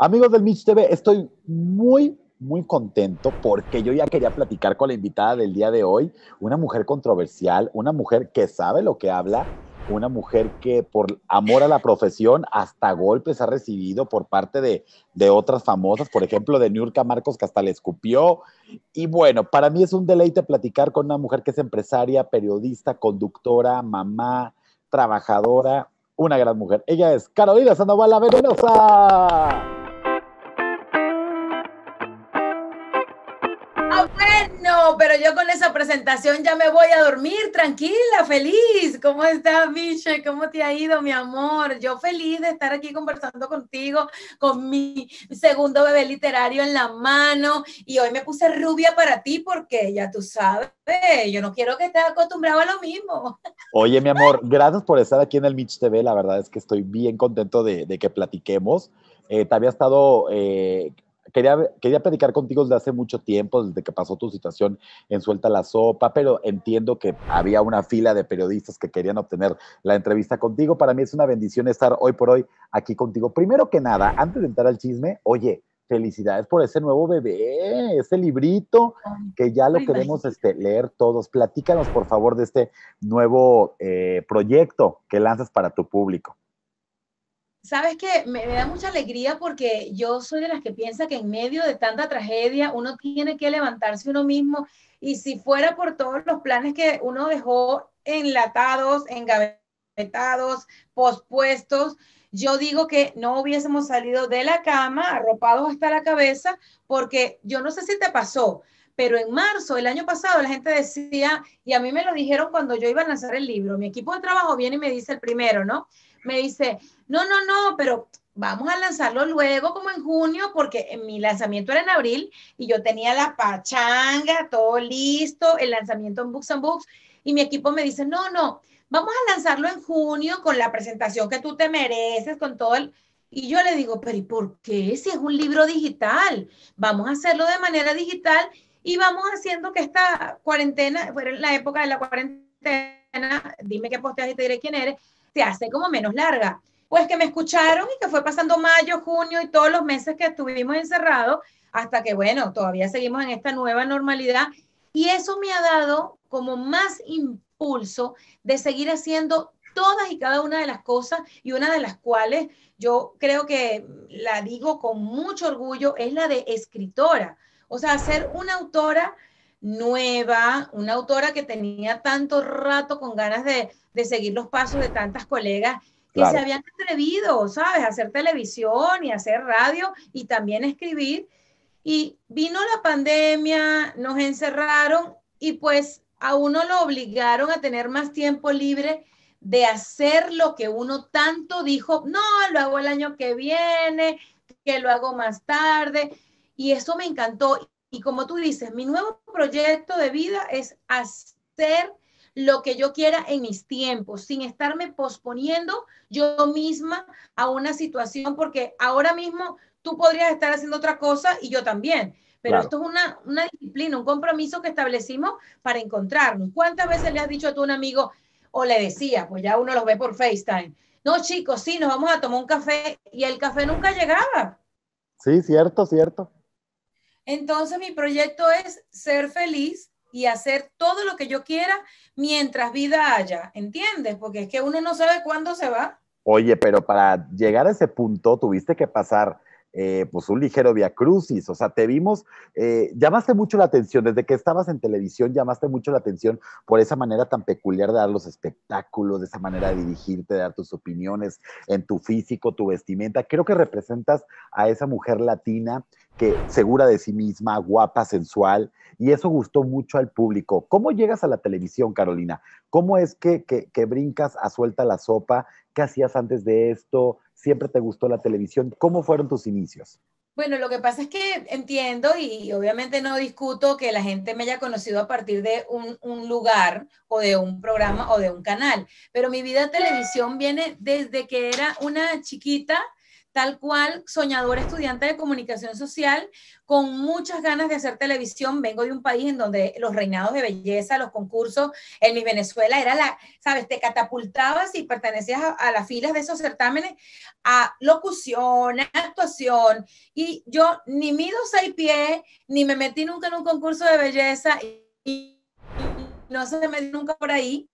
Amigos del Mitch TV, estoy muy, muy contento porque yo ya quería platicar con la invitada del día de hoy, una mujer controversial, una mujer que sabe lo que habla, una mujer que por amor a la profesión hasta golpes ha recibido por parte de, otras famosas, por ejemplo, de Niurka Marcos que hasta le escupió. Y bueno, para mí es un deleite platicar con una mujer que es empresaria, periodista, conductora, mamá, trabajadora, una gran mujer. Ella es Carolina Sandoval la Venenosa. Pero yo con esa presentación ya me voy a dormir tranquila, feliz. ¿Cómo estás, Miche? ¿Cómo te ha ido, mi amor? Yo feliz de estar aquí conversando contigo, con mi segundo bebé literario en la mano. Y hoy me puse rubia para ti porque ya tú sabes, yo no quiero que estés acostumbrado a lo mismo. Oye, mi amor, gracias por estar aquí en el Mitch TV. La verdad es que estoy bien contento de, que platiquemos. Eh, te había estado eh, quería, quería platicar contigo desde hace mucho tiempo, desde que pasó tu situación en Suelta la Sopa, pero entiendo que había una fila de periodistas que querían obtener la entrevista contigo. Para mí es una bendición estar hoy por hoy aquí contigo. Primero que nada, antes de entrar al chisme, oye, felicidades por ese nuevo bebé, ese librito que ya lo queremos este, leer todos. Platícanos, por favor, de este nuevo eh, proyecto que lanzas para tu público. Sabes que me, da mucha alegría porque yo soy de las que piensa que en medio de tanta tragedia uno tiene que levantarse uno mismo y si fuera por todos los planes que uno dejó enlatados, engavetados, pospuestos, yo digo que no hubiésemos salido de la cama arropados hasta la cabeza porque yo no sé si te pasó, pero en marzo del año pasado la gente decía, y a mí me lo dijeron cuando yo iba a lanzar el libro, mi equipo de trabajo viene y me dice el primero, ¿no? Me dice, no, no, no, pero vamos a lanzarlo luego como en junio, porque mi lanzamiento era en abril y yo tenía la pachanga, todo listo, el lanzamiento en Books and Books, y mi equipo me dice, no, no, vamos a lanzarlo en junio con la presentación que tú te mereces, con todo el... Y yo le digo, pero ¿y por qué si es un libro digital? Vamos a hacerlo de manera digital y vamos haciendo que esta cuarentena, fuera la época de la cuarentena, dime qué posteas y te diré quién eres, se hace como menos larga. Pues que me escucharon y que fue pasando mayo, junio y todos los meses que estuvimos encerrados, hasta que, bueno, todavía seguimos en esta nueva normalidad. Y eso me ha dado como más impulso de seguir haciendo todas y cada una de las cosas y una de las cuales yo creo que la digo con mucho orgullo es la de escritora. O sea, ser una autora nueva, una autora que tenía tanto rato con ganas de, seguir los pasos de tantas colegas que se habían atrevido, ¿sabes? A hacer televisión y hacer radio y también escribir. Y vino la pandemia, nos encerraron y pues a uno lo obligaron a tener más tiempo libre de hacer lo que uno tanto dijo, no, lo hago el año que viene, que lo hago más tarde. Y eso me encantó. Y como tú dices, mi nuevo proyecto de vida es hacer lo que yo quiera en mis tiempos, sin estarme posponiendo yo misma a una situación, porque ahora mismo tú podrías estar haciendo otra cosa y yo también. Pero esto es una, una disciplina, un compromiso que establecimos para encontrarnos. ¿Cuántas veces le has dicho a tu un amigo o le decía, pues ya uno los ve por FaceTime, no chicos, sí, nos vamos a tomar un café y el café nunca llegaba? Sí, cierto, cierto. Entonces mi proyecto es ser feliz y hacer todo lo que yo quiera mientras vida haya, ¿entiendes? Porque es que uno no sabe cuándo se va. Oye, pero para llegar a ese punto tuviste que pasar eh, pues un ligero via crucis, o sea, te vimos, eh, llamaste mucho la atención, desde que estabas en televisión llamaste mucho la atención por esa manera tan peculiar de dar los espectáculos, de esa manera de dirigirte, de dar tus opiniones en tu físico, tu vestimenta. Creo que representas a esa mujer latina que segura de sí misma, guapa, sensual, y eso gustó mucho al público. ¿Cómo llegas a la televisión, Carolina? ¿Cómo es que, que, brincas a suelta la sopa? ¿Qué hacías antes de esto? ¿Siempre te gustó la televisión? ¿Cómo fueron tus inicios? Bueno, lo que pasa es que entiendo y obviamente no discuto que la gente me haya conocido a partir de un, un, lugar o de un programa o de un canal, pero mi vida de televisión viene desde que era una chiquita tal cual soñador estudiante de comunicación social, con muchas ganas de hacer televisión. Vengo de un país en donde los reinados de belleza, los concursos en mi Venezuela era la, sabes, te catapultabas y pertenecías a, las filas de esos certámenes a locución, a actuación. Y yo ni mido seis pies, ni me metí nunca en un concurso de belleza y no se me nunca por ahí.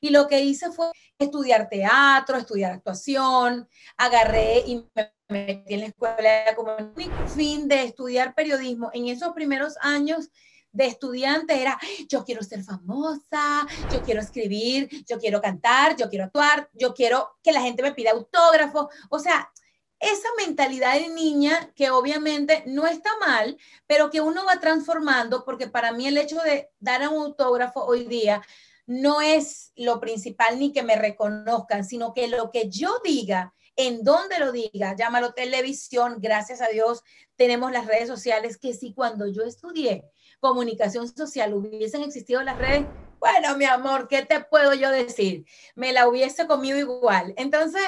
Y lo que hice fue estudiar teatro, estudiar actuación, agarré y me metí en la escuela como mi fin de estudiar periodismo en esos primeros años de estudiante era, yo quiero ser famosa, yo quiero escribir, yo quiero cantar, yo quiero actuar, yo quiero que la gente me pida autógrafo. O sea, esa mentalidad de niña que obviamente no está mal, pero que uno va transformando, porque para mí el hecho de dar un autógrafo hoy día no es lo principal ni que me reconozcan, sino que lo que yo diga, en donde lo diga, llámalo televisión, gracias a Dios, tenemos las redes sociales, que si cuando yo estudié comunicación social hubiesen existido las redes, bueno, mi amor, ¿qué te puedo yo decir? Me la hubiese comido igual. Entonces,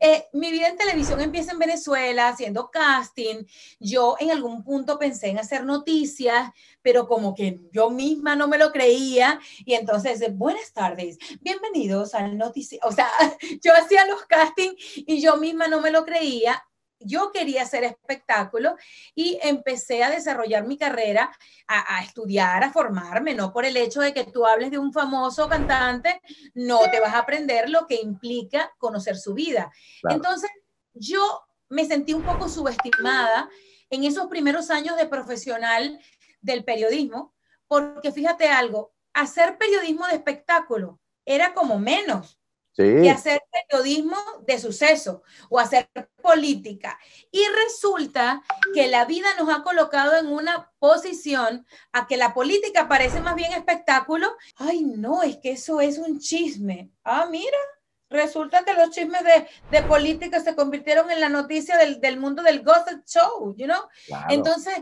eh, mi vida en televisión empieza en Venezuela, haciendo casting. Yo en algún punto pensé en hacer noticias, pero como que yo misma no me lo creía. Y entonces, buenas tardes, bienvenidos al noticiero. O sea, yo hacía los castings y yo misma no me lo creía yo quería hacer espectáculo y empecé a desarrollar mi carrera, a, estudiar, a formarme, no por el hecho de que tú hables de un famoso cantante, no te vas a aprender lo que implica conocer su vida. Entonces, yo me sentí un poco subestimada en esos primeros años de profesional del periodismo, porque fíjate algo, hacer periodismo de espectáculo era como menos y hacer periodismo de suceso o hacer política. Y resulta que la vida nos ha colocado en una posición a que la política parece más bien espectáculo. Ay, no, es que eso es un chisme. Ah, mira, resulta que los chismes de, de política se convirtieron en la noticia del, del mundo del gossip show, you know? Entonces,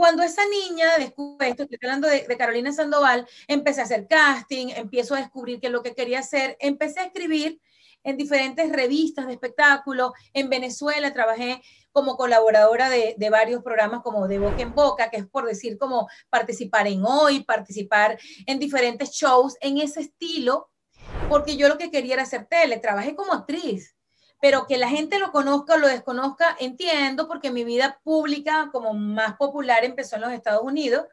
cuando esa niña descubre esto, estoy hablando de, Carolina Sandoval, empecé a hacer casting, empiezo a descubrir qué es lo que quería hacer, empecé a escribir en diferentes revistas de espectáculo. En Venezuela trabajé como colaboradora de, de, varios programas como De Boca en Boca, que es por decir como participar en Hoy, participar en diferentes shows en ese estilo, porque yo lo que quería era hacer tele, trabajé como actriz pero que la gente lo conozca o lo desconozca, entiendo, porque mi vida pública como más popular empezó en los Estados Unidos.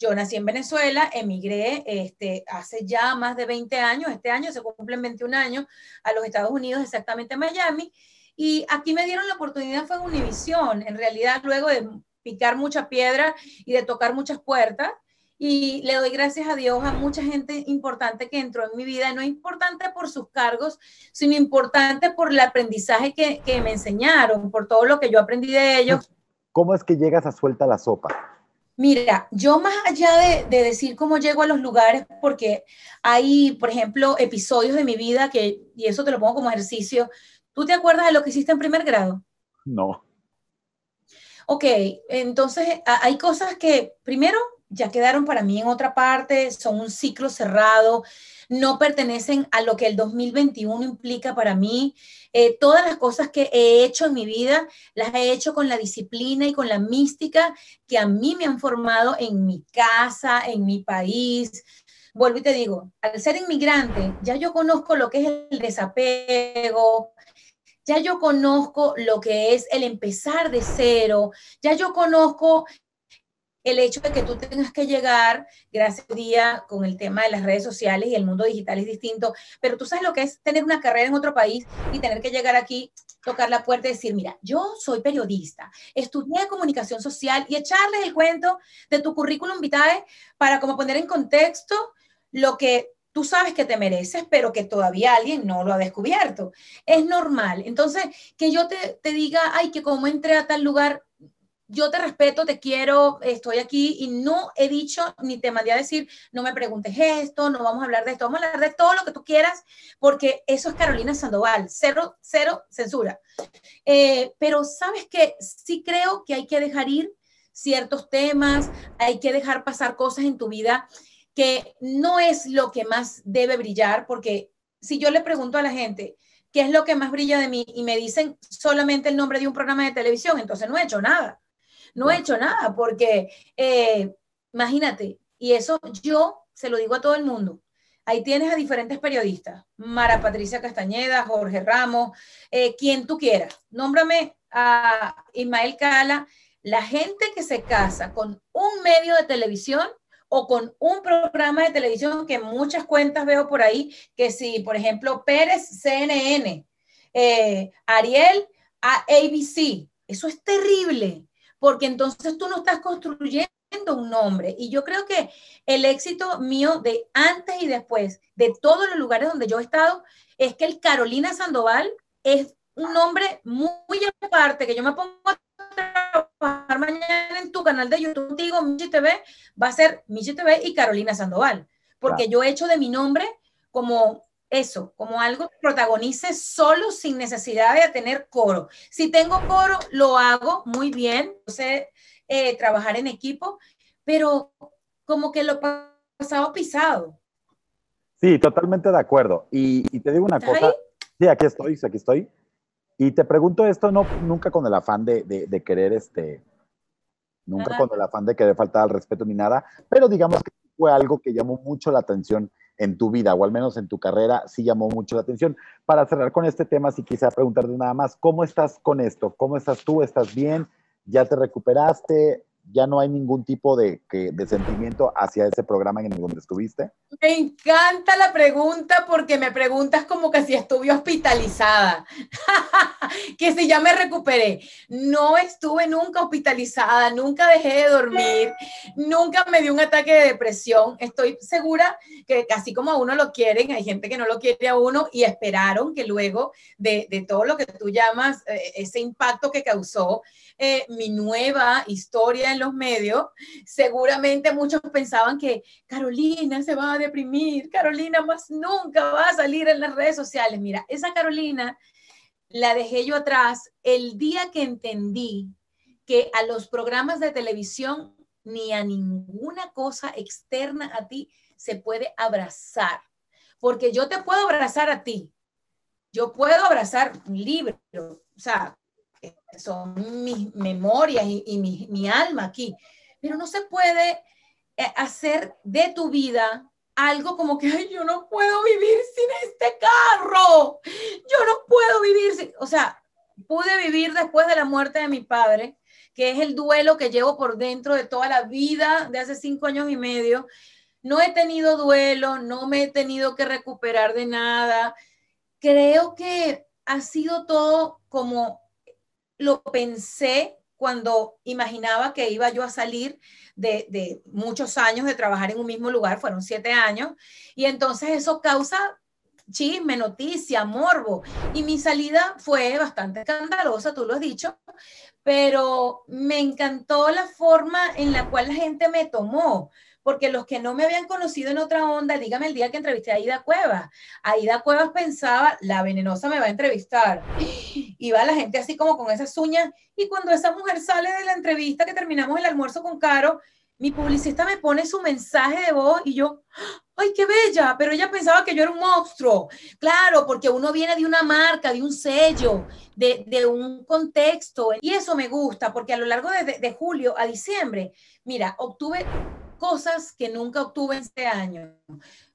Yo nací en Venezuela, emigré este, hace ya más de 20 años, este año se cumplen 21 años, a los Estados Unidos, exactamente a Miami, y aquí me dieron la oportunidad, fue en Univisión, en realidad luego de picar mucha piedra y de tocar muchas puertas, y le doy gracias a Dios a mucha gente importante que entró en mi vida, no importante por sus cargos, sino importante por el aprendizaje que, que me enseñaron, por todo lo que yo aprendí de ellos. ¿Cómo es que llegas a suelta la sopa? Mira, yo más allá de, de, decir cómo llego a los lugares, porque hay, por ejemplo, episodios de mi vida que, y eso te lo pongo como ejercicio, ¿tú te acuerdas de lo que hiciste en primer grado? No. Ok, entonces hay cosas que, primero, ya quedaron para mí en otra parte, son un ciclo cerrado, no pertenecen a lo que el 2021 implica para mí. Eh, todas las cosas que he hecho en mi vida las he hecho con la disciplina y con la mística que a mí me han formado en mi casa, en mi país. Vuelvo y te digo, al ser inmigrante, ya yo conozco lo que es el desapego, ya yo conozco lo que es el empezar de cero, ya yo conozco el hecho de que tú tengas que llegar, gracias a día, con el tema de las redes sociales y el mundo digital es distinto, pero tú sabes lo que es tener una carrera en otro país y tener que llegar aquí, tocar la puerta y decir, mira, yo soy periodista, estudié comunicación social y echarles el cuento de tu currículum vitae para como poner en contexto lo que tú sabes que te mereces, pero que todavía alguien no lo ha descubierto. Es normal. Entonces, que yo te, te diga, ay, que como entré a tal lugar, yo te respeto, te quiero, estoy aquí y no he dicho ni te mandé a decir, no me preguntes esto, no vamos a hablar de esto, vamos a hablar de todo lo que tú quieras, porque eso es Carolina Sandoval, cero, cero censura. Eh, pero sabes que sí creo que hay que dejar ir ciertos temas, hay que dejar pasar cosas en tu vida que no es lo que más debe brillar, porque si yo le pregunto a la gente, ¿qué es lo que más brilla de mí? Y me dicen solamente el nombre de un programa de televisión, entonces no he hecho nada. No he hecho nada porque, eh, imagínate, y eso yo se lo digo a todo el mundo. Ahí tienes a diferentes periodistas, Mara Patricia Castañeda, Jorge Ramos, eh, quien tú quieras. Nómbrame a Ismael Cala, la gente que se casa con un medio de televisión o con un programa de televisión que muchas cuentas veo por ahí, que si, por ejemplo, Pérez, CNN, eh, Ariel, ABC, eso es terrible, porque entonces tú no estás construyendo un nombre. Y yo creo que el éxito mío de antes y después, de todos los lugares donde yo he estado, es que el Carolina Sandoval es un nombre muy aparte, que yo me pongo a trabajar mañana en tu canal de YouTube, digo Michi TV, va a ser Michi TV y Carolina Sandoval, porque yo he hecho de mi nombre como eso, como algo que protagonice solo sin necesidad de tener coro. Si tengo coro, lo hago muy bien, sé eh, trabajar en equipo, pero como que lo pasado pisado. Sí, totalmente de acuerdo. Y, y te digo una cosa, sí, aquí estoy, aquí estoy. Y te pregunto esto no, nunca con el afán de, de, querer, este, nunca con el afán de querer faltar al respeto ni nada, pero digamos que fue algo que llamó mucho la atención en tu vida, o al menos en tu carrera, sí llamó mucho la atención. Para cerrar con este tema, sí quisiera preguntarte nada más, ¿cómo estás con esto? ¿Cómo estás tú? ¿Estás bien? ¿Ya te recuperaste? Ya no hay ningún tipo de, de, sentimiento hacia ese programa en donde estuviste? Me encanta la pregunta porque me preguntas como que si estuve hospitalizada, que si ya me recuperé. No estuve nunca hospitalizada, nunca dejé de dormir, nunca me dio un ataque de depresión. Estoy segura que así como a uno lo quieren, hay gente que no lo quiere a uno y esperaron que luego de, de todo lo que tú llamas eh, ese impacto que causó eh, mi nueva historia los medios, seguramente muchos pensaban que Carolina se va a deprimir, Carolina más nunca va a salir en las redes sociales. Mira, esa Carolina la dejé yo atrás el día que entendí que a los programas de televisión ni a ninguna cosa externa a ti se puede abrazar. Porque yo te puedo abrazar a ti, yo puedo abrazar un libro, o sea, son mis memorias y, mi, alma aquí, pero no se puede eh, hacer de tu vida algo como que Ay, yo no puedo vivir sin este carro, yo no puedo vivir sin, o sea, pude vivir después de la muerte de mi padre, que es el duelo que llevo por dentro de toda la vida de hace cinco años y medio. No he tenido duelo, no me he tenido que recuperar de nada. Creo que ha sido todo como lo pensé cuando imaginaba que iba yo a salir de, muchos años de trabajar en un mismo lugar, fueron siete años, y entonces eso causa chisme, noticia, morbo. Y mi salida fue bastante escandalosa, tú lo has dicho, pero me encantó la forma en la cual la gente me tomó porque los que no me habían conocido en otra onda, dígame el día que entrevisté a Aida Cuevas. Aida Cuevas pensaba, la venenosa me va a entrevistar. Iba la gente así como con esas uñas. Y cuando esa mujer sale de la entrevista, que terminamos el almuerzo con Caro, mi publicista me pone su mensaje de voz y yo, ¡ay, qué bella! Pero ella pensaba que yo era un monstruo. Claro, porque uno viene de una marca, de un sello, de, de un contexto. Y eso me gusta, porque a lo largo de, de julio a diciembre, mira, obtuve cosas que nunca obtuve este año.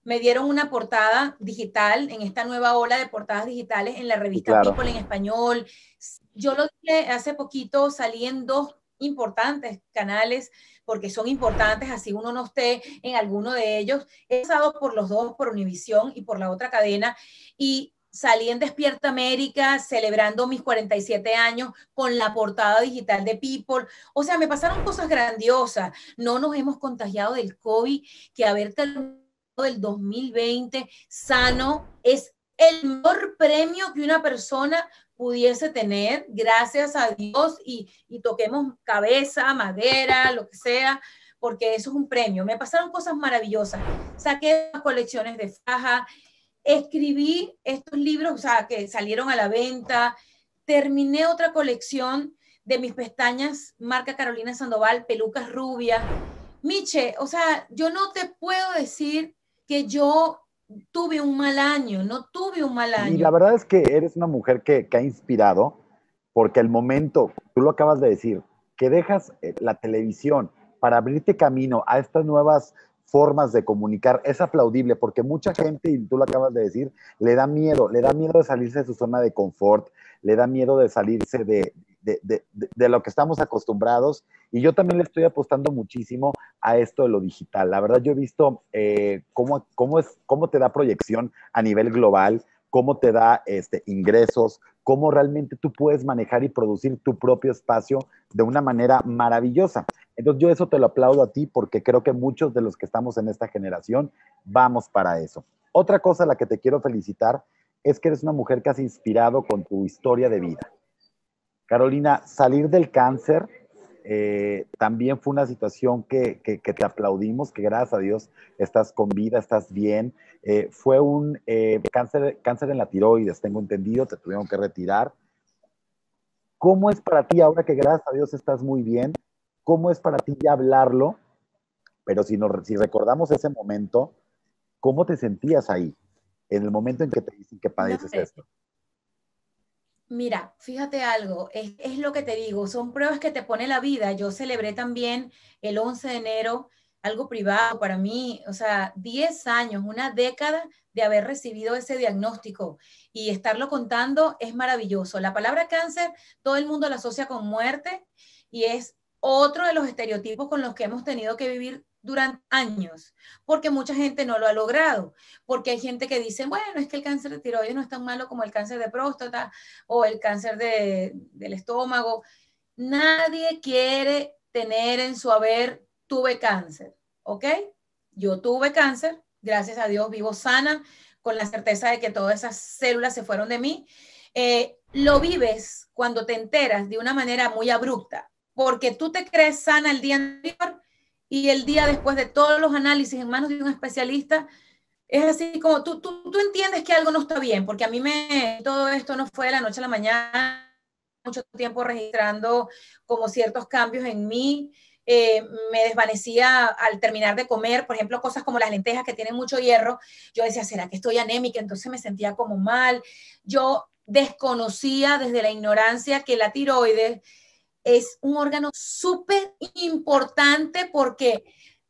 Me dieron una portada digital en esta nueva ola de portadas digitales en la revista People en español. Yo lo dije hace poquito, salí en dos importantes canales porque son importantes, así uno no esté en alguno de ellos. He pasado por los dos, por Univisión y por la otra cadena, y salí en Despierta América celebrando mis 47 años con la portada digital de People. O sea, me pasaron cosas grandiosas. No nos hemos contagiado del COVID, que haber terminado el 2020 sano es el mejor premio que una persona pudiese tener, gracias a Dios, y, toquemos cabeza, madera, lo que sea, porque eso es un premio. Me pasaron cosas maravillosas. Saqué colecciones de faja, escribí estos libros, o sea, que salieron a la venta, terminé otra colección de mis pestañas, marca Carolina Sandoval, pelucas rubias. Miche, o sea, yo no te puedo decir que yo tuve un mal año, no tuve un mal año. Y la verdad es que eres una mujer que, que ha inspirado, porque el momento, tú lo acabas de decir, que dejas eh, la televisión para abrirte camino a estas nuevas formas de comunicar es aplaudible porque mucha gente, y tú lo acabas de decir, le da miedo, le da miedo de salirse de su zona de confort, le da miedo de salirse de, de, lo que estamos acostumbrados. Y yo también le estoy apostando muchísimo a esto de lo digital. La verdad, yo he visto eh, cómo, cómo, es, cómo te da proyección a nivel global, cómo te da este, ingresos, cómo realmente tú puedes manejar y producir tu propio espacio de una manera maravillosa. Entonces yo eso te lo aplaudo a ti porque creo que muchos de los que estamos en esta generación vamos para eso. Otra cosa a la que te quiero felicitar es que eres una mujer que has inspirado con tu historia de vida. Carolina, salir del cáncer eh, también fue una situación que, te aplaudimos, que gracias a Dios estás con vida, estás bien. Eh, fue un eh, cáncer, cáncer en la tiroides, tengo entendido, te tuvieron que retirar. ¿Cómo es para ti ahora que gracias a Dios estás muy bien? ¿Cómo es para ti ya hablarlo? Pero si, si recordamos ese momento, ¿cómo te sentías ahí? En el momento en que te dicen que padeces esto. Mira, fíjate algo, es, lo que te digo, son pruebas que te pone la vida. Yo celebré también el 11 de enero, algo privado para mí, o sea, 10 años, una década de haber recibido ese diagnóstico y estarlo contando es maravilloso. La palabra cáncer, todo el mundo la asocia con muerte y es otro de los estereotipos con los que hemos tenido que vivir durante años, porque mucha gente no lo ha logrado, porque hay gente que dice, bueno, es que el cáncer de tiroides no es tan malo como el cáncer de próstata o el cáncer de, del estómago. Nadie quiere tener en su haber, tuve cáncer, ¿ok? Yo tuve cáncer, gracias a Dios vivo sana, con la certeza de que todas esas células se fueron de mí. Eh, lo vives cuando te enteras de una manera muy abrupta porque tú te crees sana el día anterior y el día después de todos los análisis en manos de un especialista, es así como tú, tú, tú entiendes que algo no está bien, porque a mí me, todo esto no fue de la noche a la mañana, mucho tiempo registrando como ciertos cambios en mí, eh, me desvanecía al terminar de comer, por ejemplo, cosas como las lentejas que tienen mucho hierro, yo decía, ¿será que estoy anémica? Entonces me sentía como mal, yo desconocía desde la ignorancia que la tiroides es un órgano súper importante porque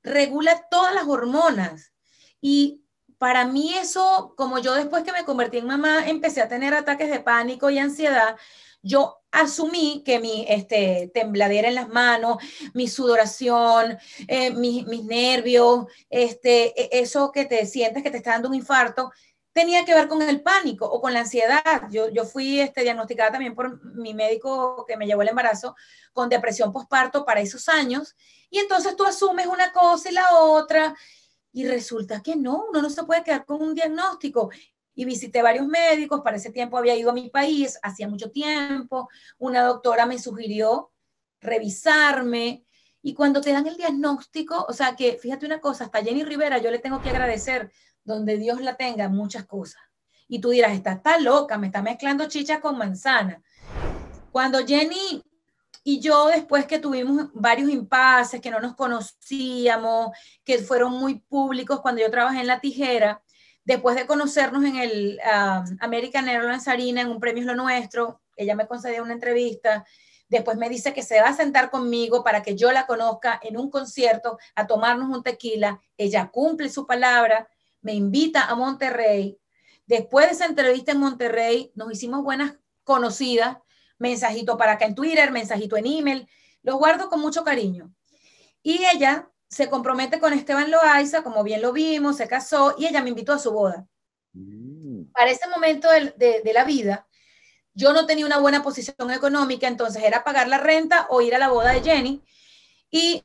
regula todas las hormonas. Y para mí eso, como yo después que me convertí en mamá, empecé a tener ataques de pánico y ansiedad, yo asumí que mi este, tembladera en las manos, mi sudoración, eh, mis, mis, nervios, este, e, eso que te sientes que te está dando un infarto, tenía que ver con el pánico o con la ansiedad. Yo, yo fui este, diagnosticada también por mi médico que me llevó el embarazo con depresión postparto para esos años. Y entonces tú asumes una cosa y la otra y resulta que no, uno no se puede quedar con un diagnóstico. Y visité varios médicos, para ese tiempo había ido a mi país, hacía mucho tiempo, una doctora me sugirió revisarme, y cuando te dan el diagnóstico, o sea que fíjate una cosa, hasta Jenny Rivera yo le tengo que agradecer donde Dios la tenga muchas cosas. Y tú dirás, está, está loca, me está mezclando chicha con manzana. Cuando Jenny y yo, después que tuvimos varios impases, que no nos conocíamos, que fueron muy públicos cuando yo trabajé en La Tijera, después de conocernos en el um, American Airlines Arena, en un premio lo nuestro, ella me concedió una entrevista, después me dice que se va a sentar conmigo para que yo la conozca en un concierto, a tomarnos un tequila, ella cumple su palabra, me invita a Monterrey. Después de esa entrevista en Monterrey, nos hicimos buenas conocidas, mensajito para acá en Twitter, mensajito en email, lo guardo con mucho cariño. Y ella se compromete con Esteban Loaiza, como bien lo vimos, se casó y ella me invitó a su boda. Mm. Para ese momento de, de la vida, yo no tenía una buena posición económica, entonces era pagar la renta o ir a la boda de Jenny. Y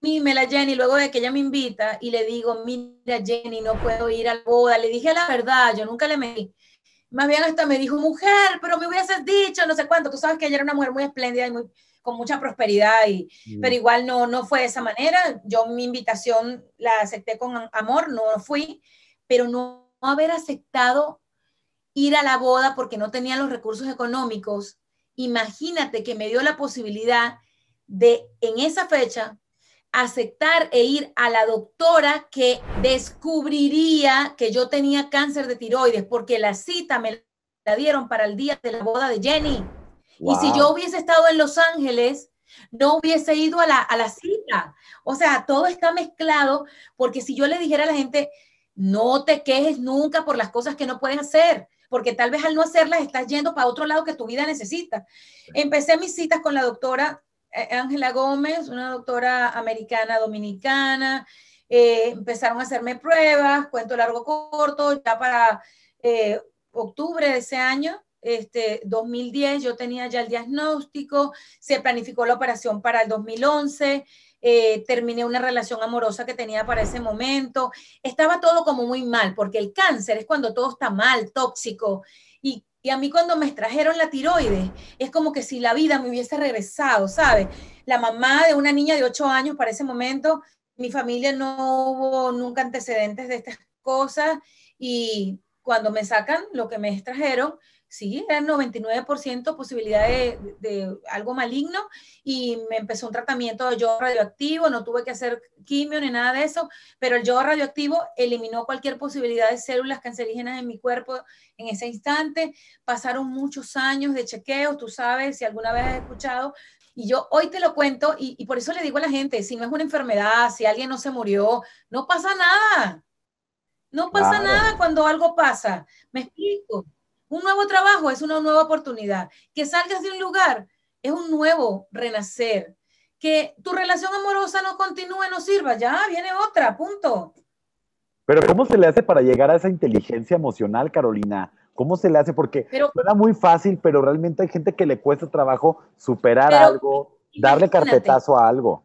me la Jenny luego de que ella me invita y le digo, mira Jenny, no puedo ir a la boda. Le dije la verdad, yo nunca le metí. Más bien hasta me dijo, mujer, pero me hubieses dicho, no sé cuánto. Tú sabes que ella era una mujer muy espléndida y muy, con mucha prosperidad, y, mm. pero igual no, no fue de esa manera. Yo mi invitación la acepté con amor, no fui, pero no haber aceptado ir a la boda porque no tenía los recursos económicos. Imagínate que me dio la posibilidad de en esa fecha aceptar e ir a la doctora que descubriría que yo tenía cáncer de tiroides, porque la cita me la dieron para el día de la boda de Jenny. Y si yo hubiese estado en Los Ángeles, no hubiese ido a la, a la cita. O sea, todo está mezclado, porque si yo le dijera a la gente, no te quejes nunca por las cosas que no puedes hacer, porque tal vez al no hacerlas estás yendo para otro lado que tu vida necesita. Empecé mis citas con la doctora Ángela Gómez, una doctora americana dominicana. Eh, empezaron a hacerme pruebas, cuento largo corto, ya para eh, octubre de ese año, este 2010, yo tenía ya el diagnóstico, se planificó la operación para el 2011. terminé una relación amorosa que tenía para ese momento. Estaba todo como muy mal, porque el cáncer es cuando todo está mal, tóxico. Y y a mí cuando me extrajeron la tiroides, es como que si la vida me hubiese regresado, ¿sabes? La mamá de una niña de 8 años para ese momento, mi familia no hubo nunca antecedentes de estas cosas y cuando me sacan lo que me extrajeron, sí, era 99% posibilidad de, algo maligno y me empezó un tratamiento de yodo radioactivo, no tuve que hacer quimio ni nada de eso, pero el yodo radioactivo eliminó cualquier posibilidad de células cancerígenas en mi cuerpo en ese instante. Pasaron muchos años de chequeo, tú sabes, si alguna vez has escuchado, y yo hoy te lo cuento y, y, por eso le digo a la gente, si no es una enfermedad, si alguien no se murió, no pasa nada. No pasa nada cuando algo pasa. Me explico. Un nuevo trabajo es una nueva oportunidad. Que salgas de un lugar es un nuevo renacer. Que tu relación amorosa no continúe, no sirva, ya viene otra, punto. Pero ¿cómo se le hace para llegar a esa inteligencia emocional, Carolina? ¿Cómo se le hace? Porque suena muy fácil, pero realmente hay gente que le cuesta trabajo superar algo, darle carpetazo a algo.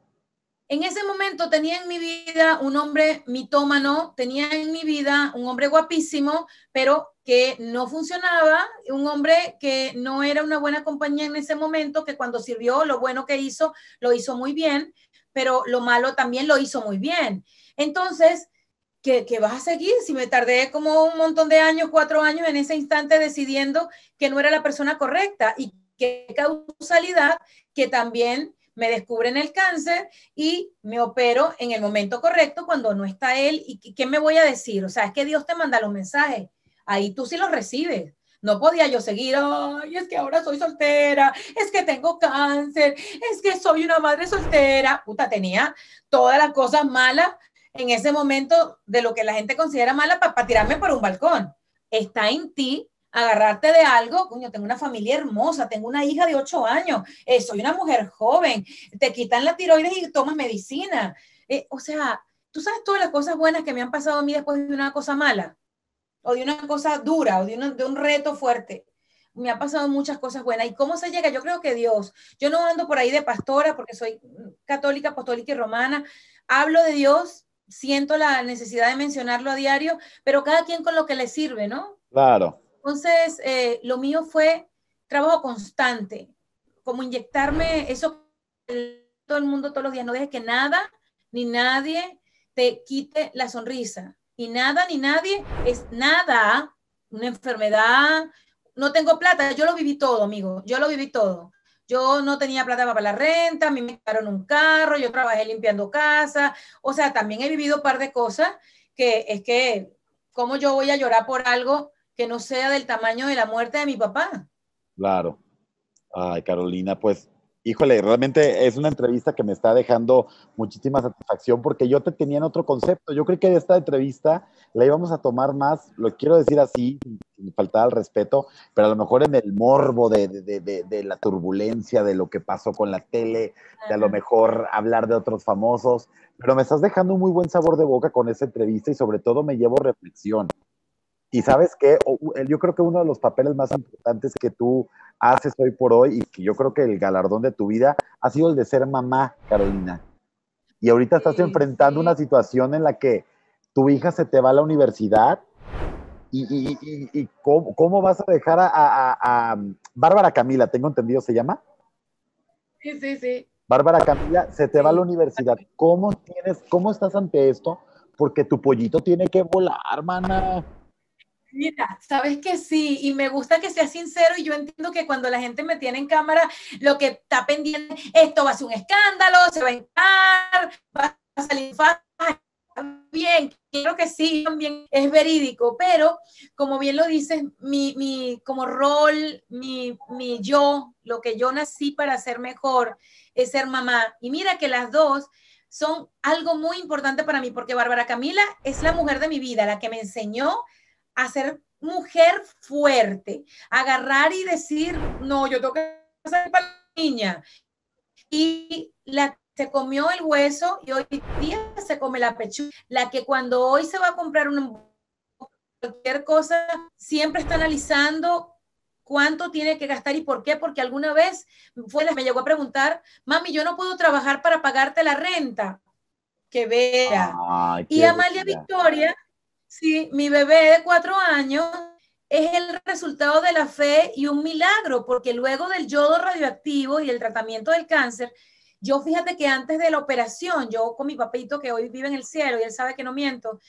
En ese momento tenía en mi vida un hombre mitómano, tenía en mi vida un hombre guapísimo, pero que no funcionaba, un hombre que no era una buena compañía en ese momento, que cuando sirvió lo bueno que hizo, lo hizo muy bien, pero lo malo también lo hizo muy bien. Entonces, ¿qué, qué vas a seguir? Si me tardé como un montón de años, cuatro años en ese instante decidiendo que no era la persona correcta y qué causalidad que también me descubren el cáncer y me opero en el momento correcto cuando no está él. ¿Y qué me voy a decir? O sea, es que Dios te manda los mensajes. Ahí tú sí los recibes. No podía yo seguir, ay, es que ahora soy soltera, es que tengo cáncer, es que soy una madre soltera. Puta, tenía todas las cosas malas en ese momento de lo que la gente considera mala para tirarme por un balcón. Está en ti agarrarte de algo, coño, tengo una familia hermosa, tengo una hija de 8 años, eh, soy una mujer joven, te quitan la tiroides y tomas medicina. Eh, o sea, tú sabes todas las cosas buenas que me han pasado a mí después de una cosa mala, o de una cosa dura, o de, de un reto fuerte. Me han pasado muchas cosas buenas. ¿Y cómo se llega? Yo creo que Dios. Yo no ando por ahí de pastora porque soy católica, apostólica y romana. Hablo de Dios, siento la necesidad de mencionarlo a diario, pero cada quien con lo que le sirve, ¿no? Claro. Entonces, eh, lo mío fue trabajo constante, como inyectarme eso todo el mundo todos los días. No dejes que nada ni nadie te quite la sonrisa. Nada ni nadie es nada, una enfermedad. No tengo plata, yo lo viví todo, amigo, yo lo viví todo. Yo no tenía plata para la renta, a mí me quitaron un carro, yo trabajé limpiando casa, o sea, también he vivido un par de cosas que es que, ¿cómo yo voy a llorar por algo que no sea del tamaño de la muerte de mi papá. Claro. Ay, Carolina, pues, híjole, realmente es una entrevista que me está dejando muchísima satisfacción porque yo te tenía en otro concepto. Yo creo que esta entrevista la íbamos a tomar más, lo quiero decir así, sin faltar al respeto, pero a lo mejor en el morbo de, de, de, de la turbulencia, de lo que pasó con la tele, de a lo mejor hablar de otros famosos, pero me estás dejando un muy buen sabor de boca con esa entrevista y sobre todo me llevo reflexión. Y sabes qué, yo creo que uno de los papeles más importantes que tú haces hoy por hoy y que yo creo que el galardón de tu vida ha sido el de ser mamá, Carolina. Y ahorita estás enfrentando una situación en la que tu hija se te va a la universidad y, cómo, vas a dejar a, a, Bárbara Camila, tengo entendido, ¿se llama? Sí, sí, sí. Bárbara Camila se te va a la universidad. ¿Cómo tienes, cómo estás ante esto? Porque tu pollito tiene que volar, hermana. Mira, sabes que sí, y me gusta que sea sincero y yo entiendo que cuando la gente me tiene en cámara, lo que está pendiente, esto va a ser un escándalo, se va a entrar, va a salir fácil. Bien, creo que sí, también es verídico, pero como bien lo dices, mi, mi como rol, mi, mi yo, lo que yo nací para ser mejor es ser mamá. Y mira que las dos son algo muy importante para mí, porque Bárbara Camila es la mujer de mi vida, la que me enseñó a ser mujer fuerte, agarrar y decir, no, yo tengo que ser para la niña. Y la se comió el hueso y hoy día se come la pechuga. La que cuando hoy se va a comprar una, cualquier cosa, siempre está analizando cuánto tiene que gastar y por qué, porque alguna vez fue, me llegó a preguntar, mami, yo no puedo trabajar para pagarte la renta. Que vea. y Amalia Victoria Sí, mi bebé de cuatro años es el resultado de la fe y un milagro, porque luego del yodo radioactivo y el tratamiento del cáncer, yo fíjate que antes de la operación, yo con mi papito que hoy vive en el cielo y él sabe que no miento,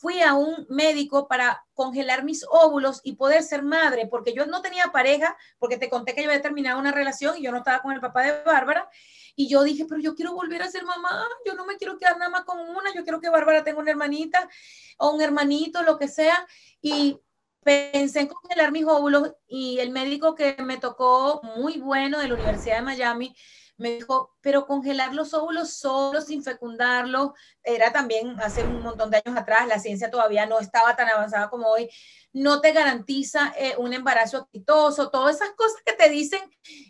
fui a un médico para congelar mis óvulos y poder ser madre, porque yo no tenía pareja, porque te conté que yo había terminado una relación y yo no estaba con el papá de Bárbara, y yo dije, pero yo quiero volver a ser mamá, yo no me quiero quedar nada más con una, yo quiero que Bárbara tenga una hermanita o un hermanito, lo que sea. Y pensé en congelar mis óvulos y el médico que me tocó, muy bueno, de la Universidad de Miami, me dijo, pero congelar los óvulos solo sin fecundarlos, era también hace un montón de años atrás, la ciencia todavía no estaba tan avanzada como hoy, no te garantiza eh, un embarazo exitoso, todas esas cosas que te dicen.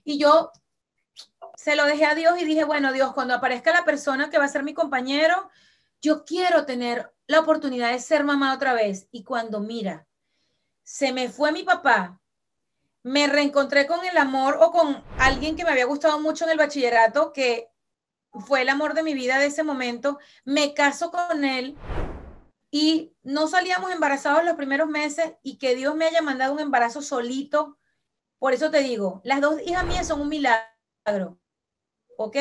Y yo se lo dejé a Dios y dije, bueno, Dios, cuando aparezca la persona que va a ser mi compañero, yo quiero tener la oportunidad de ser mamá otra vez. Y cuando mira, se me fue mi papá, me reencontré con el amor o con alguien que me había gustado mucho en el bachillerato, que fue el amor de mi vida de ese momento, me caso con él y no salíamos embarazados los primeros meses y que Dios me haya mandado un embarazo solito. Por eso te digo, las dos hijas mías son un milagro. ¿ok?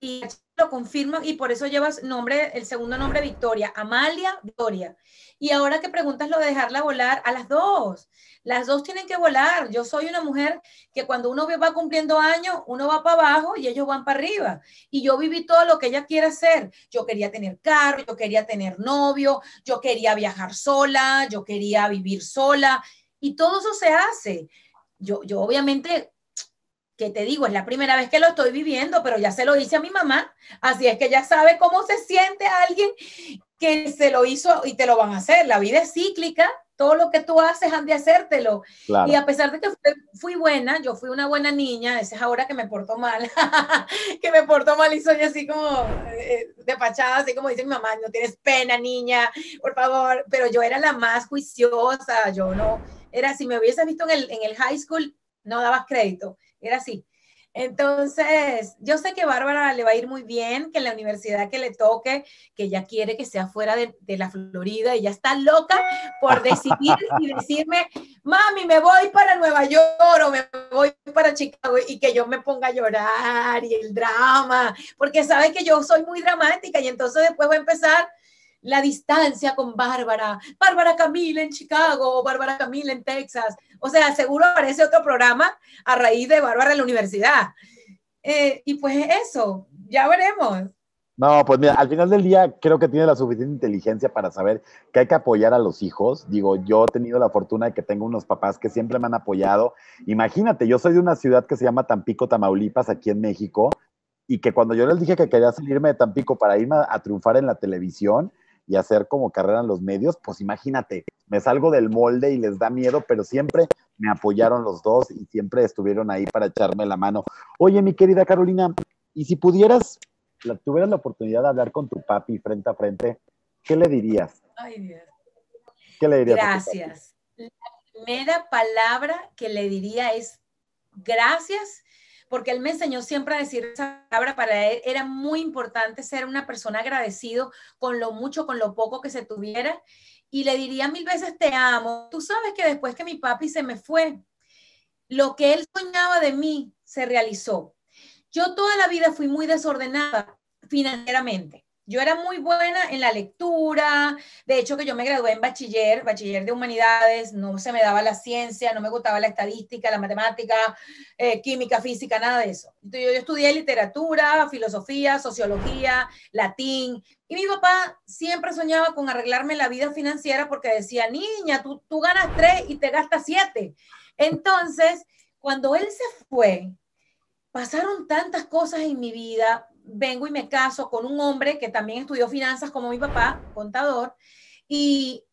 Y lo y por eso llevas nombre, el segundo nombre Victoria, Amalia Victoria. Y ahora que preguntas lo de dejarla volar, a las dos, las dos tienen que volar. Yo soy una mujer que cuando uno va cumpliendo años, uno va para abajo y ellos van para arriba. Y yo viví todo lo que ella quiere hacer. Yo quería tener carro, yo quería tener novio, yo quería viajar sola, yo quería vivir sola. Y todo eso se hace. Yo, yo obviamente que te digo, es la primera vez que lo estoy viviendo, pero ya se lo hice a mi mamá, así es que ya sabe cómo se siente alguien que se lo hizo y te lo van a hacer. La vida es cíclica, todo lo que tú haces han de hacértelo. Y a pesar de que fui, buena, yo fui una buena niña, esa es ahora que me porto mal, que me porto mal y soy así como eh, de pachada, así como dice mi mamá, no tienes pena, niña, por favor, pero yo era la más juiciosa, yo no, era, si me hubieses visto en el, en el high school, no dabas crédito era así. Entonces, yo sé que Bárbara le va a ir muy bien, que la universidad que le toque, que ella quiere que sea fuera de, la Florida, ya está loca por decidir y decirme, mami, me voy para Nueva York o me voy para Chicago y que yo me ponga a llorar y el drama, porque sabe que yo soy muy dramática y entonces después va a empezar la distancia con Bárbara, Bárbara Camila en Chicago, Bárbara Camila en Texas. O sea, seguro aparece otro programa a raíz de Bárbara en la universidad. Eh, y pues eso, ya veremos. No, pues mira, al final del día creo que tiene la suficiente inteligencia para saber que hay que apoyar a los hijos. Digo, yo he tenido la fortuna de que tengo unos papás que siempre me han apoyado. Imagínate, yo soy de una ciudad que se llama Tampico, Tamaulipas, aquí en México, y que cuando yo les dije que quería salirme de Tampico para irme a triunfar en la televisión, y hacer como carrera en los medios, pues imagínate, me salgo del molde y les da miedo, pero siempre me apoyaron los dos y siempre estuvieron ahí para echarme la mano. Oye, mi querida Carolina, y si pudieras, la, tuvieras la oportunidad de hablar con tu papi frente a frente, ¿qué le dirías? Y Dios. ¿Qué le dirías? Gracias. La primera palabra que le diría es gracias porque él me enseñó siempre a decir esa palabra, para él era muy importante ser una persona agradecido con lo mucho, con lo poco que se tuviera, y le diría mil veces te amo. Tú sabes que después que mi papi se me fue, lo que él soñaba de mí se realizó. Yo toda la vida fui muy desordenada financieramente. Yo era muy buena en la lectura, de hecho que yo me gradué en bachiller, bachiller de humanidades, no se me daba la ciencia, no me gustaba la estadística, la matemática, eh, química, física, nada de eso. yo, estudié literatura, filosofía, sociología, latín, y mi papá siempre soñaba con arreglarme la vida financiera porque decía, niña, tú, tú ganas tres y te gastas siete. Entonces, cuando él se fue, pasaron tantas cosas en mi vida, vengo y me caso con un hombre que también estudió finanzas como mi papá, contador, y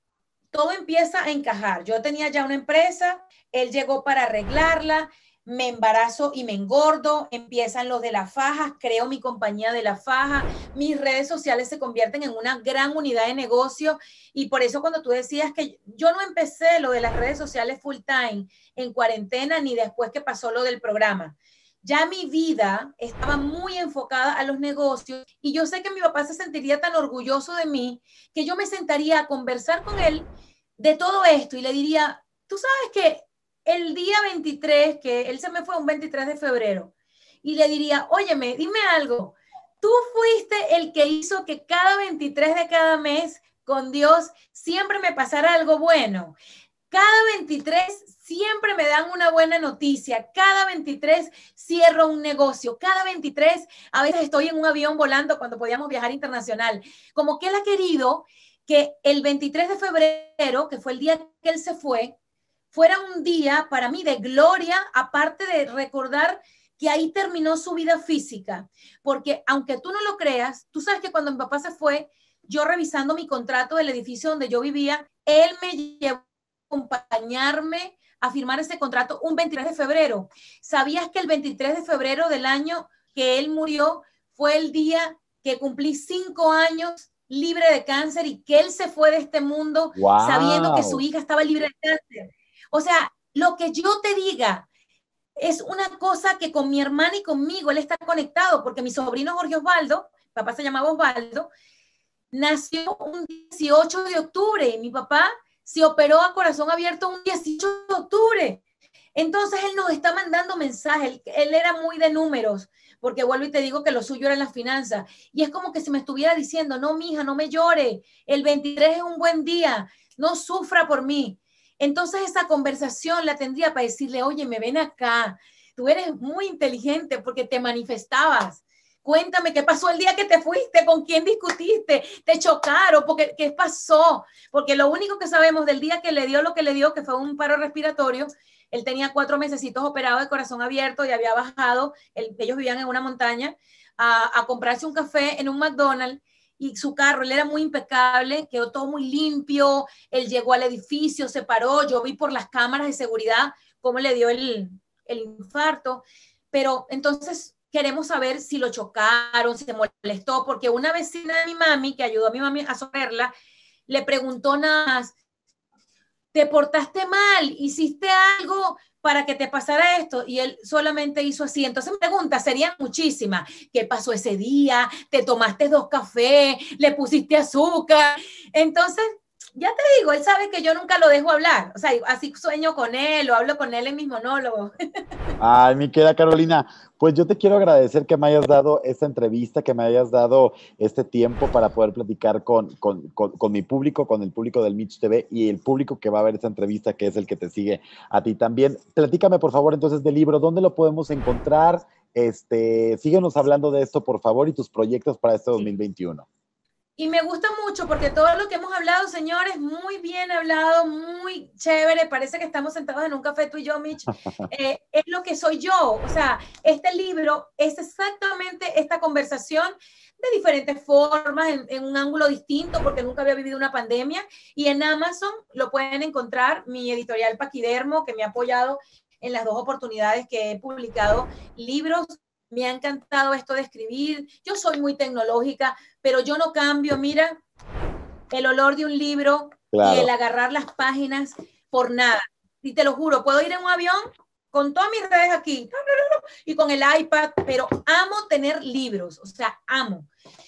todo empieza a encajar. Yo tenía ya una empresa, él llegó para arreglarla, me embarazo y me engordo, empiezan los de la faja, creo mi compañía de la faja, mis redes sociales se convierten en una gran unidad de negocio y por eso cuando tú decías que yo no empecé lo de las redes sociales full time en cuarentena ni después que pasó lo del programa ya mi vida estaba muy enfocada a los negocios y yo sé que mi papá se sentiría tan orgulloso de mí que yo me sentaría a conversar con él de todo esto y le diría, tú sabes que el día 23, que él se me fue un 23 de febrero, y le diría, óyeme, dime algo, tú fuiste el que hizo que cada 23 de cada mes con Dios siempre me pasara algo bueno. Cada 23 siempre me dan una buena noticia. Cada 23 cierro un negocio. Cada 23 a veces estoy en un avión volando cuando podíamos viajar internacional. Como que él ha querido que el 23 de febrero, que fue el día que él se fue, fuera un día para mí de gloria, aparte de recordar que ahí terminó su vida física. Porque aunque tú no lo creas, tú sabes que cuando mi papá se fue, yo revisando mi contrato del edificio donde yo vivía, él me llevó a acompañarme a firmar ese contrato un 23 de febrero. ¿Sabías que el 23 de febrero del año que él murió fue el día que cumplí cinco años libre de cáncer y que él se fue de este mundo sabiendo que su hija estaba libre de cáncer? O sea, lo que yo te diga es una cosa que con mi hermana y conmigo él está conectado, porque mi sobrino Jorge Osvaldo, papá se llamaba Osvaldo, nació un 18 de octubre y mi papá se operó a corazón abierto un 18 de octubre. Entonces él nos está mandando mensajes, él, era muy de números, porque vuelvo y te digo que lo suyo era las finanzas. Y es como que si me estuviera diciendo, no, mija, no me llore, el 23 es un buen día, no sufra por mí. Entonces esa conversación la tendría para decirle, oye, me ven acá, tú eres muy inteligente porque te manifestabas, Cuéntame qué pasó el día que te fuiste, con quién discutiste, te chocaron, porque qué pasó. Porque lo único que sabemos del día que le dio lo que le dio, que fue un paro respiratorio, él tenía cuatro mesecitos operado de corazón abierto y había bajado, ellos vivían en una montaña, a, comprarse un café en un McDonald's y su carro, él era muy impecable, quedó todo muy limpio, él llegó al edificio, se paró, yo vi por las cámaras de seguridad cómo le dio el, el infarto, pero entonces queremos saber si lo chocaron, si se molestó, porque una vecina de mi mami, que ayudó a mi mami a socorrerla, le preguntó nada más, ¿te portaste mal? ¿Hiciste algo para que te pasara esto? Y él solamente hizo así. Entonces me pregunta, serían muchísimas. ¿Qué pasó ese día? ¿Te tomaste dos cafés? ¿Le pusiste azúcar? Entonces ya te digo, él sabe que yo nunca lo dejo hablar. O sea, así sueño con él o hablo con él en mis monólogos. Ay, mi querida Carolina, pues yo te quiero agradecer que me hayas dado esta entrevista, que me hayas dado este tiempo para poder platicar con, con, con, mi público, con el público del Mitch TV y el público que va a ver esta entrevista, que es el que te sigue a ti también. Platícame, por favor, entonces del libro, ¿dónde lo podemos encontrar? Este, síguenos hablando de esto, por favor, y tus proyectos para este 2021. Y me gusta mucho porque todo lo que hemos hablado, señores, muy bien hablado, muy chévere. Parece que estamos sentados en un café tú y yo, Mitch. Eh, es lo que soy yo. O sea, este libro es exactamente esta conversación de diferentes formas, en, en, un ángulo distinto, porque nunca había vivido una pandemia. Y en Amazon lo pueden encontrar mi editorial Paquidermo, que me ha apoyado en las dos oportunidades que he publicado libros me ha encantado esto de escribir. Yo soy muy tecnológica, pero yo no cambio, mira, el olor de un libro y el agarrar las páginas por nada. Y te lo juro, puedo ir en un avión con todas mis redes aquí y con el iPad, pero amo tener libros, o sea, amo.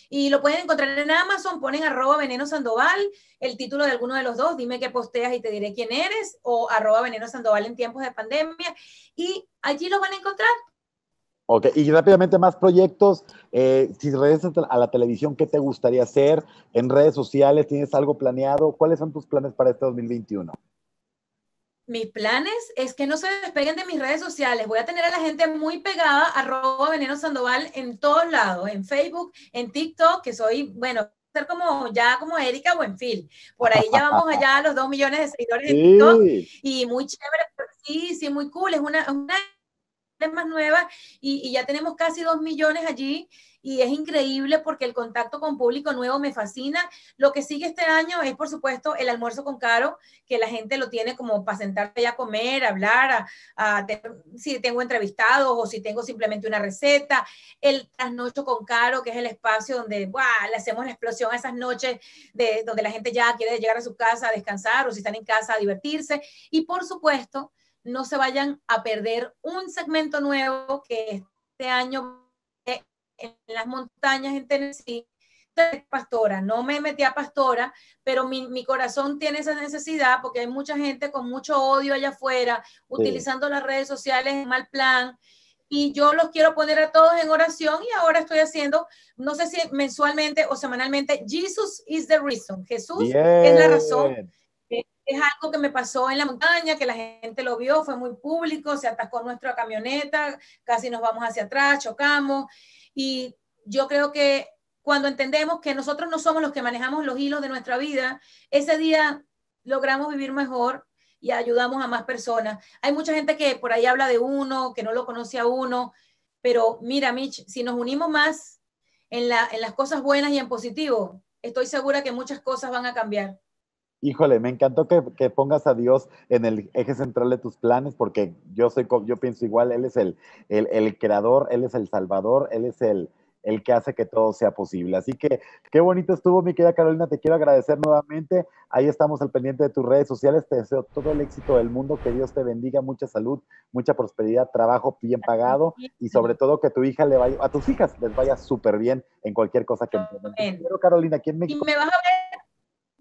Y lo pueden encontrar en Amazon, ponen arroba veneno sandoval, el título de alguno de los dos, dime qué posteas y te diré quién eres, o arroba veneno sandoval en tiempos de pandemia, y allí lo van a encontrar Ok, y rápidamente más proyectos. Eh, si regresas a la televisión, ¿qué te gustaría hacer? En redes sociales, ¿tienes algo planeado? ¿Cuáles son tus planes para este 2021? Mis planes es que no se despeguen de mis redes sociales. Voy a tener a la gente muy pegada, arroba Veneno Sandoval en todos lados, en Facebook, en TikTok, que soy, bueno, ser como ya como Erika Buenfil. Por ahí ya vamos allá a los dos millones de seguidores en TikTok. Y muy chévere, sí, sí, muy cool. Es una, una más nuevas y, ya tenemos casi dos millones allí y es increíble porque el contacto con público nuevo me fascina. Lo que sigue este año es, por supuesto, el almuerzo con Caro, que la gente lo tiene como para sentarse a comer, hablar, a, si tengo entrevistados o si tengo simplemente una receta. El trasnocho con Caro, que es el espacio donde le hacemos la explosión a esas noches de, donde la gente ya quiere llegar a su casa a descansar o si están en casa a divertirse. Y por supuesto, no se vayan a perder un segmento nuevo que este año en las montañas en Tennessee. Pastora, no me metí a pastora, pero mi, corazón tiene esa necesidad porque hay mucha gente con mucho odio allá afuera, utilizando las redes sociales en mal plan. Y yo los quiero poner a todos en oración y ahora estoy haciendo, no sé si mensualmente o semanalmente, Jesus is the reason, Jesús es la razón es algo que me pasó en la montaña, que la gente lo vio, fue muy público, se atascó nuestra camioneta, casi nos vamos hacia atrás, chocamos. Y yo creo que cuando entendemos que nosotros no somos los que manejamos los hilos de nuestra vida, ese día logramos vivir mejor y ayudamos a más personas. Hay mucha gente que por ahí habla de uno, que no lo conoce a uno, pero mira, Mitch, si nos unimos más en, la, en las cosas buenas y en positivo, estoy segura que muchas cosas van a cambiar. Híjole, me encantó que, pongas a Dios en el eje central de tus planes, porque yo soy, yo pienso igual, Él es el, el, creador, Él es el salvador, Él es el, el que hace que todo sea posible. Así que qué bonito estuvo, mi querida Carolina, te quiero agradecer nuevamente. Ahí estamos al pendiente de tus redes sociales. Te deseo todo el éxito del mundo, que Dios te bendiga, mucha salud, mucha prosperidad, trabajo bien pagado y sobre todo que tu hija le vaya, a tus hijas les vaya súper bien en cualquier cosa que emprendan. Carolina, aquí en México. me vas a ver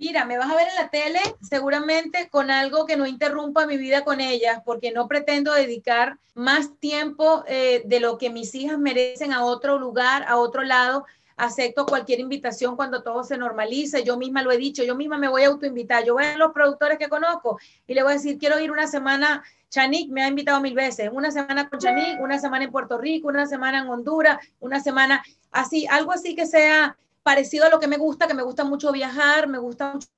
Mira, me vas a ver en la tele seguramente con algo que no interrumpa mi vida con ellas, porque no pretendo dedicar más tiempo eh, de lo que mis hijas merecen a otro lugar, a otro lado. Acepto cualquier invitación cuando todo se normalice. Yo misma lo he dicho, yo misma me voy a autoinvitar. Yo voy a los productores que conozco y le voy a decir, quiero ir una semana. Chanik me ha invitado mil veces, una semana con Chanik, una semana en Puerto Rico, una semana en Honduras, una semana así, algo así que sea parecido a lo que me gusta, que me gusta mucho viajar, me gusta mucho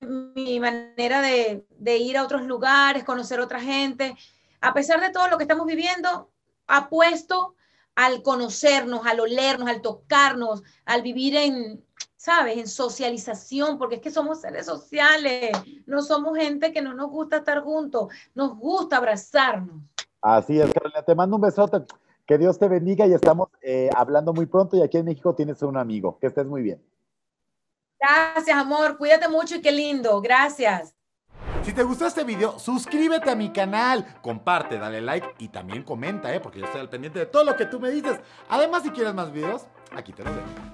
mi manera de, ir a otros lugares, conocer otra gente. A pesar de todo lo que estamos viviendo, apuesto al conocernos, al olernos, al tocarnos, al vivir en, ¿sabes? En socialización, porque es que somos seres sociales, no somos gente que no nos gusta estar juntos, nos gusta abrazarnos. Así es, Carolina, te mando un besote. Que Dios te bendiga y estamos eh, hablando muy pronto y aquí en México tienes un amigo. Que estés muy bien. Gracias, amor. Cuídate mucho y qué lindo. Gracias. Si te gustó este video, suscríbete a mi canal, comparte, dale like y también comenta, ¿eh? porque yo estoy al pendiente de todo lo que tú me dices. Además, si quieres más videos, aquí te los dejo.